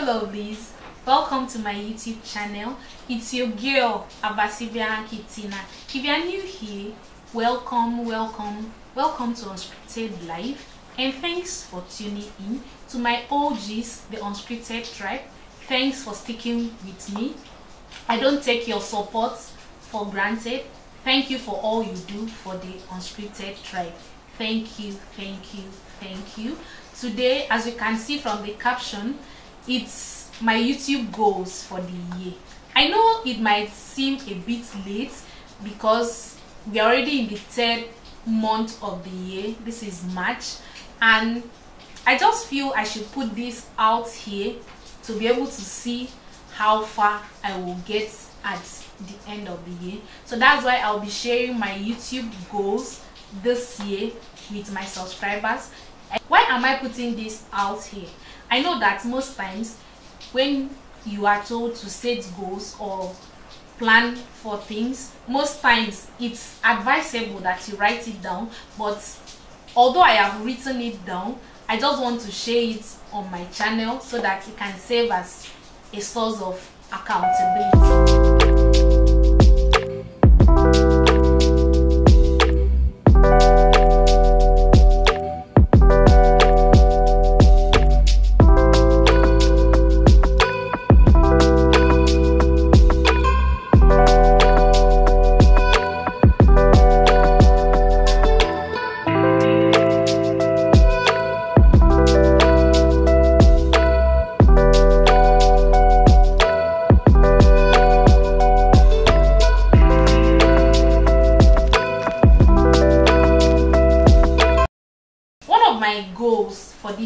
hello lovelies welcome to my youtube channel. It's your girl Abasiibiangake Itina. If you are new here welcome welcome welcome to unscripted life and thanks for tuning in to my og's the unscripted tribe. Thanks for sticking with me. I don't take your support for granted. Thank you for all you do for the unscripted tribe. Thank you thank you thank you. Today as you can see from the caption it's my youtube goals for the year. I know it might seem a bit late because we're already in the third month of the year. This is march. And i just feel i should put this out here to be able to see how far i will get at the end of the year. So that's why i'll be sharing my youtube goals this year with my subscribers why am i putting this out here? I know that most times when you are told to set goals or plan for things most times it's advisable that you write it down but although i have written it down i just want to share it on my channel so that it can serve as a source of accountability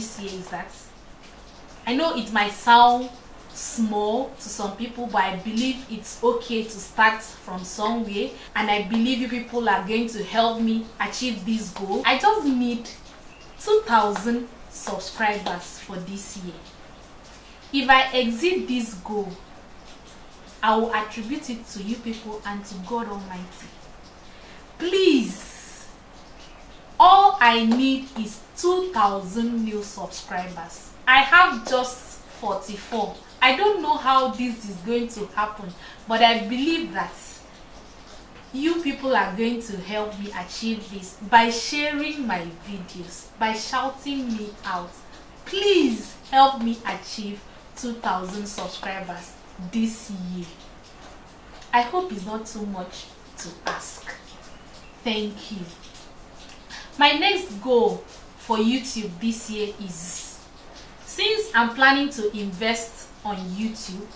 this year is that I know it might sound small to some people but I believe it's okay to start from somewhere and I believe you people are going to help me achieve this goal. I just need 2000 subscribers for this year. If I exceed this goal, I will attribute it to you people and to God Almighty. Please, I need is 2000 new subscribers. I have just 44 i don't know how this is going to happen but i believe that you people are going to help me achieve this by sharing my videos by shouting me out. Please help me achieve 2000 subscribers this year. I hope it's not too much to ask. Thank you my next goal for YouTube this year is since I'm planning to invest on YouTube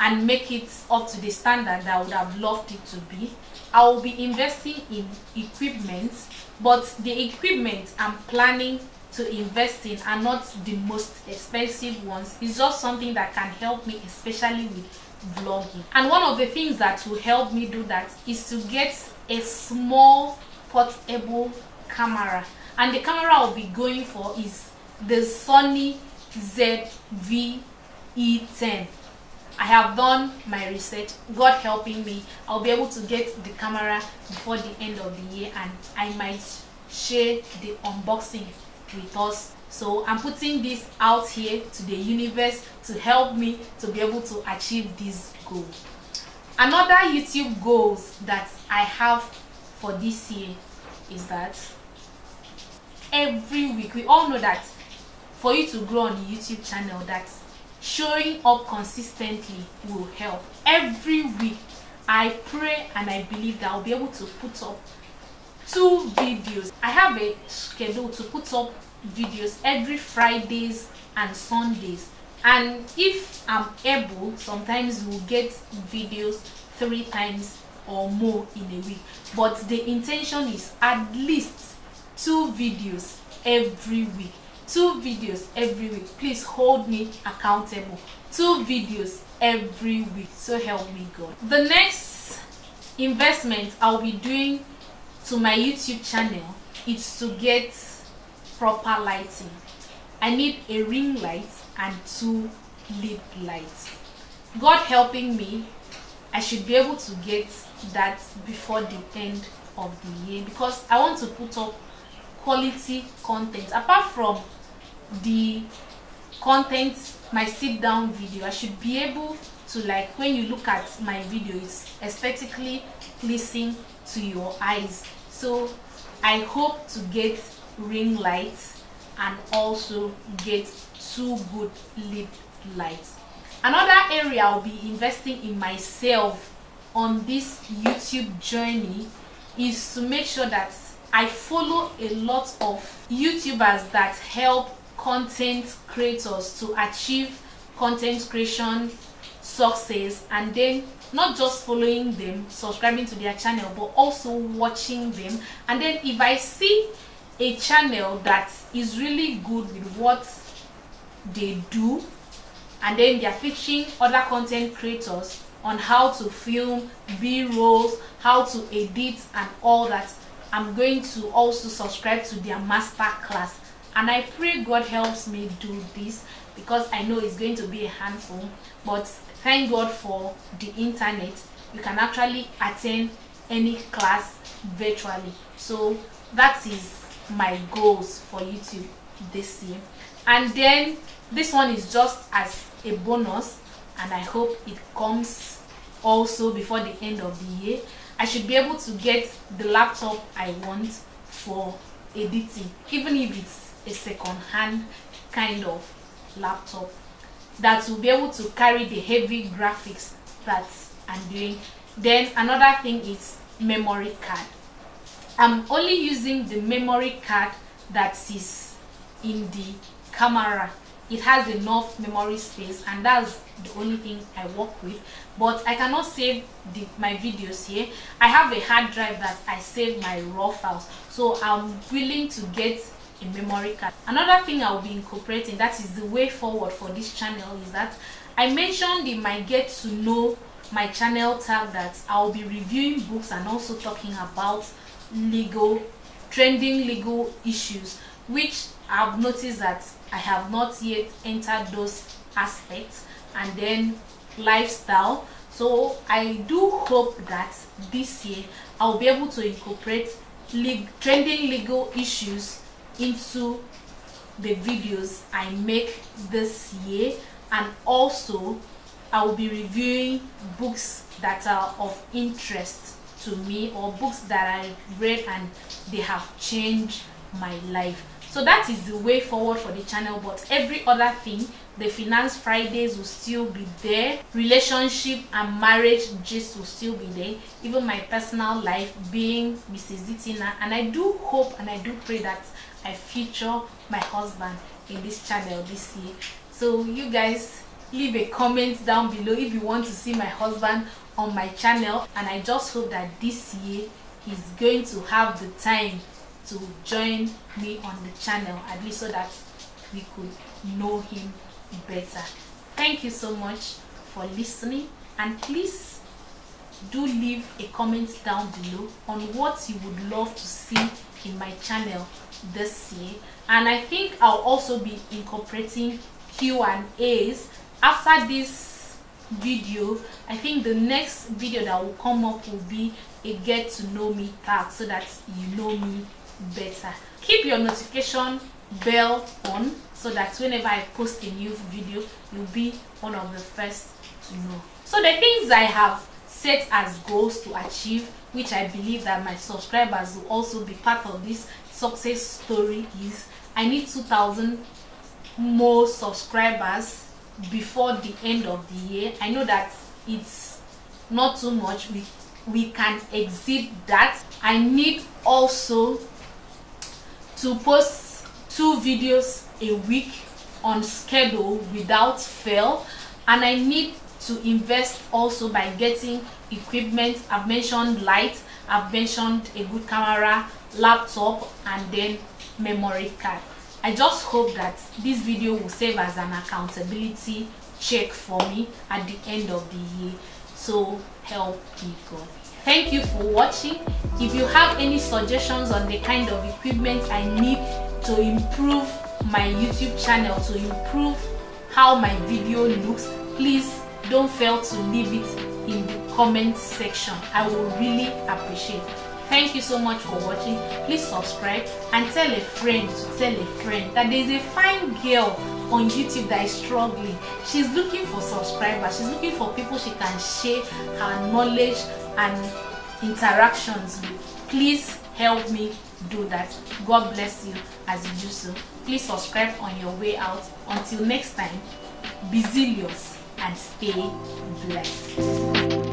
and make it up to the standard that I would have loved it to be, I will be investing in equipment, but the equipment I'm planning to invest in are not the most expensive ones. It's just something that can help me, especially with vlogging. And one of the things that will help me do that is to get a small portable camera. And the camera I'll be going for is the Sony ZV-E10 I have done my research. God helping me. I'll be able to get the camera before the end of the year and I might share the unboxing with us. So I'm putting this out here to the universe to help me to be able to achieve this goal. Another YouTube goals that I have for this year is that every week we all know that for you to grow on the youtube channel that showing up consistently will help. Every week i pray and i believe that i'll be able to put up two videos. I have a schedule to put up videos every fridays and sundays. And if i'm able sometimes we'll get videos three times or more in a week. But the intention is at least two videos every week. Two videos every week. Please hold me accountable. Two videos every week. So help me god. The next investment i'll be doing to my youtube channel is to get proper lighting. I need a ring light and two led lights. God helping me i should be able to get that before the end of the year because i want to put up quality content. Apart from the content my sit down video i should be able to like when you look at my video it's aesthetically pleasing to your eyes. So i hope to get ring lights and also get two good lip lights. Another area i'll be investing in myself on this youtube journey is to make sure that i follow a lot of youtubers that help content creators to achieve content creation success and then not just following them subscribing to their channel but also watching them. And then if i see a channel that is really good with what they do and then they're featuring other content creators on how to film b-rolls how to edit and all that i'm going to also subscribe to their master class. And i pray god helps me do this because i know it's going to be a handful but thank god for the internet. You can actually attend any class virtually. So that is my goals for youtube this year. And then this one is just as a bonus and i hope it comes also before the end of the year. I should be able to get the laptop i want for editing even if it's a second-hand kind of laptop that will be able to carry the heavy graphics that i'm doing. Then another thing is memory card. I'm only using the memory card that is in the camera it has enough memory space and that's the only thing i work with. But i cannot save the, my videos here. I have a hard drive that i save my raw files. So i'm willing to get a memory card. Another thing i'll be incorporating that is the way forward for this channel is that i mentioned in my get to know my channel tag that i'll be reviewing books and also talking about legal trending legal issues which i've noticed that i have not yet entered those aspects and then lifestyle. So i do hope that this year i'll be able to incorporate trending legal issues into the videos i make this year. And also i will be reviewing books that are of interest to me or books that i read and they have changed my life so that is the way forward for the channel but every other thing the finance fridays will still be there. Relationship and marriage gist will still be there. Even my personal life being mrs Itina and i do hope and i do pray that i feature my husband in this channel this year. So you guys leave a comment down below if you want to see my husband on my channel. And i just hope that this year he's going to have the time to join me on the channel at least so that we could know him better. Thank you so much for listening and please do leave a comment down below on what you would love to see in my channel this year. And i think i'll also be incorporating q and a's after this video. I think the next video that will come up will be a get to know me tag so that you know me better. Keep your notification bell on so that whenever i post a new video you'll be one of the first to know. So the things i have set as goals to achieve which i believe that my subscribers will also be part of this success story is i need 2000 more subscribers before the end of the year. I know that it's not too much. We we can exceed that. I need also to post two videos a week on schedule without fail and i need to invest also by getting equipment. I've mentioned light i've mentioned a good camera laptop and then memory card. I just hope that this video will serve as an accountability check for me at the end of the year. So help me god thank you for watching. If you have any suggestions on the kind of equipment i need to improve my youtube channel to improve how my video looks please don't fail to leave it in the comment section. I will really appreciate it. Thank you so much for watching. Please subscribe and tell a friend to tell a friend that there is a fine girl on youtube that is struggling. She's looking for subscribers. She's looking for people she can share her knowledge and interactions. Please help me do that. God bless you as you do so. Please subscribe on your way out. Until next time be zealous and stay blessed